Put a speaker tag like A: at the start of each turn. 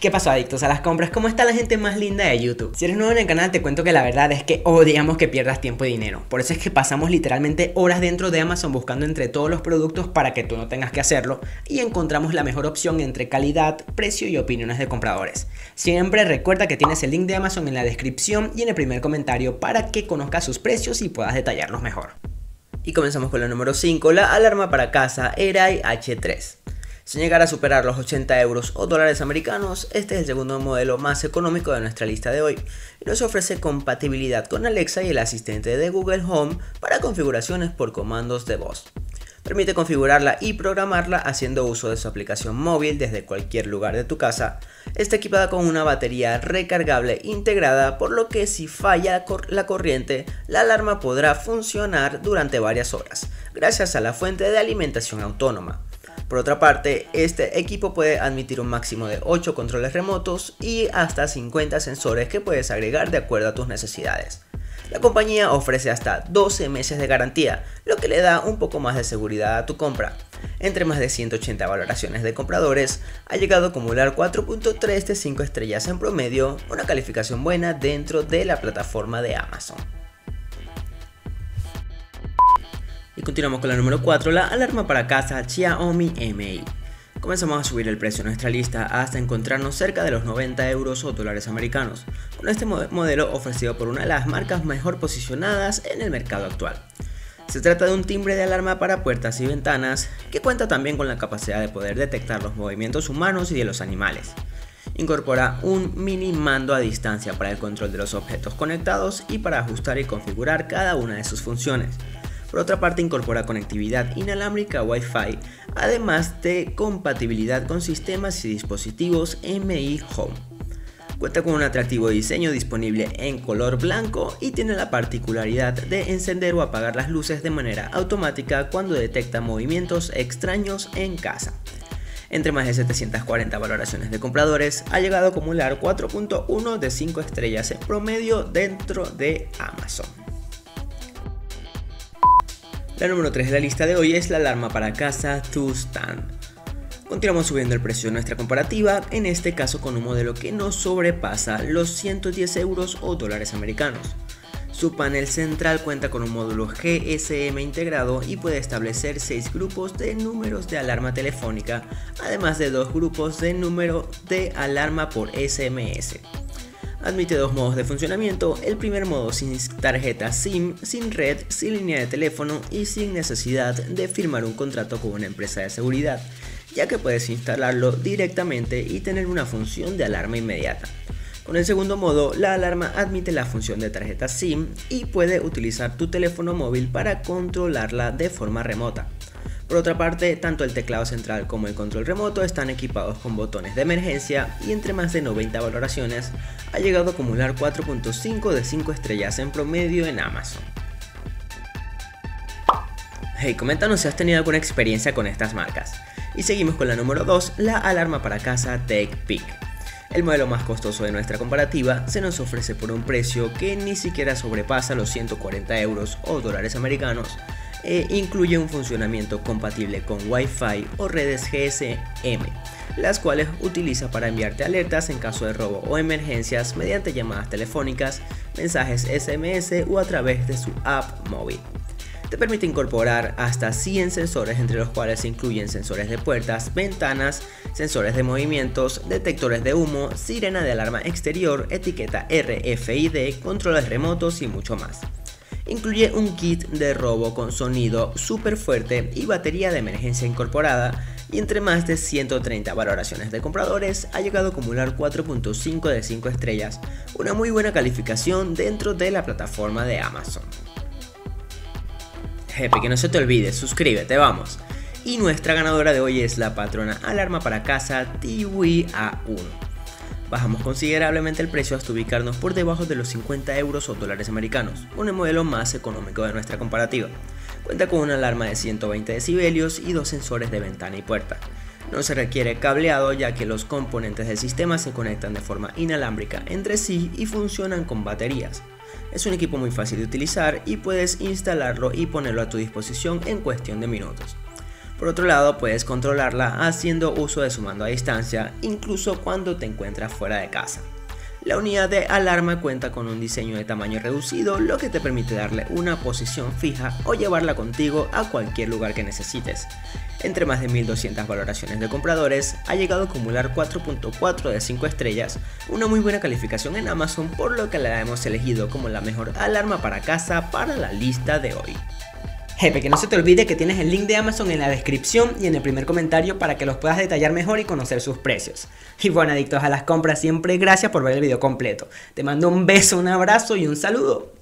A: ¿Qué pasó adictos a las compras? ¿Cómo está la gente más linda de YouTube? Si eres nuevo en el canal te cuento que la verdad es que odiamos que pierdas tiempo y dinero. Por eso es que pasamos literalmente horas dentro de Amazon buscando entre todos los productos para que tú no tengas que hacerlo y encontramos la mejor opción entre calidad, precio y opiniones de compradores. Siempre recuerda que tienes el link de Amazon en la descripción y en el primer comentario para que conozcas sus precios y puedas detallarlos mejor. Y comenzamos con la número 5, la alarma para casa Erai H3. Sin llegar a superar los 80 euros o dólares americanos, este es el segundo modelo más económico de nuestra lista de hoy y nos ofrece compatibilidad con Alexa y el asistente de Google Home para configuraciones por comandos de voz. Permite configurarla y programarla haciendo uso de su aplicación móvil desde cualquier lugar de tu casa. Está equipada con una batería recargable integrada, por lo que si falla la corriente, la alarma podrá funcionar durante varias horas, gracias a la fuente de alimentación autónoma. Por otra parte, este equipo puede admitir un máximo de 8 controles remotos y hasta 50 sensores que puedes agregar de acuerdo a tus necesidades. La compañía ofrece hasta 12 meses de garantía, lo que le da un poco más de seguridad a tu compra. Entre más de 180 valoraciones de compradores, ha llegado a acumular 4.3 de 5 estrellas en promedio, una calificación buena dentro de la plataforma de Amazon. Y continuamos con la número 4, la alarma para casa Xiaomi Mi. Comenzamos a subir el precio de nuestra lista hasta encontrarnos cerca de los 90 euros o dólares americanos, con este modelo ofrecido por una de las marcas mejor posicionadas en el mercado actual. Se trata de un timbre de alarma para puertas y ventanas que cuenta también con la capacidad de poder detectar los movimientos humanos y de los animales. Incorpora un mini mando a distancia para el control de los objetos conectados y para ajustar y configurar cada una de sus funciones. Por otra parte, incorpora conectividad inalámbrica Wi-Fi, además de compatibilidad con sistemas y dispositivos MI Home. Cuenta con un atractivo diseño disponible en color blanco y tiene la particularidad de encender o apagar las luces de manera automática cuando detecta movimientos extraños en casa. Entre más de 740 valoraciones de compradores, ha llegado a acumular 4.1 de 5 estrellas en promedio dentro de Amazon. La número 3 de la lista de hoy es la alarma para casa Stand. Continuamos subiendo el precio de nuestra comparativa, en este caso con un modelo que no sobrepasa los 110 euros o dólares americanos. Su panel central cuenta con un módulo GSM integrado y puede establecer 6 grupos de números de alarma telefónica, además de 2 grupos de número de alarma por SMS. Admite dos modos de funcionamiento, el primer modo sin tarjeta SIM, sin red, sin línea de teléfono y sin necesidad de firmar un contrato con una empresa de seguridad, ya que puedes instalarlo directamente y tener una función de alarma inmediata. Con el segundo modo, la alarma admite la función de tarjeta SIM y puede utilizar tu teléfono móvil para controlarla de forma remota. Por otra parte, tanto el teclado central como el control remoto están equipados con botones de emergencia y entre más de 90 valoraciones ha llegado a acumular 4.5 de 5 estrellas en promedio en Amazon. Hey, coméntanos si has tenido alguna experiencia con estas marcas. Y seguimos con la número 2, la alarma para casa TechPeak. El modelo más costoso de nuestra comparativa se nos ofrece por un precio que ni siquiera sobrepasa los 140 euros o dólares americanos e incluye un funcionamiento compatible con Wi-Fi o redes GSM, las cuales utiliza para enviarte alertas en caso de robo o emergencias mediante llamadas telefónicas, mensajes SMS o a través de su app móvil. Te permite incorporar hasta 100 sensores entre los cuales se incluyen sensores de puertas, ventanas, sensores de movimientos, detectores de humo, sirena de alarma exterior, etiqueta RFID, controles remotos y mucho más. Incluye un kit de robo con sonido súper fuerte y batería de emergencia incorporada y entre más de 130 valoraciones de compradores ha llegado a acumular 4.5 de 5 estrellas, una muy buena calificación dentro de la plataforma de Amazon. Jefe, que no se te olvide, suscríbete, vamos. Y nuestra ganadora de hoy es la patrona alarma para casa TWI A1. Bajamos considerablemente el precio hasta ubicarnos por debajo de los 50 euros o dólares americanos, el modelo más económico de nuestra comparativa. Cuenta con una alarma de 120 decibelios y dos sensores de ventana y puerta. No se requiere cableado ya que los componentes del sistema se conectan de forma inalámbrica entre sí y funcionan con baterías. Es un equipo muy fácil de utilizar y puedes instalarlo y ponerlo a tu disposición en cuestión de minutos. Por otro lado, puedes controlarla haciendo uso de su mando a distancia, incluso cuando te encuentras fuera de casa. La unidad de alarma cuenta con un diseño de tamaño reducido, lo que te permite darle una posición fija o llevarla contigo a cualquier lugar que necesites. Entre más de 1200 valoraciones de compradores, ha llegado a acumular 4.4 de 5 estrellas, una muy buena calificación en Amazon por lo que la hemos elegido como la mejor alarma para casa para la lista de hoy. Jefe, que no se te olvide que tienes el link de Amazon en la descripción y en el primer comentario para que los puedas detallar mejor y conocer sus precios. Y bueno, adictos a las compras, siempre gracias por ver el video completo. Te mando un beso, un abrazo y un saludo.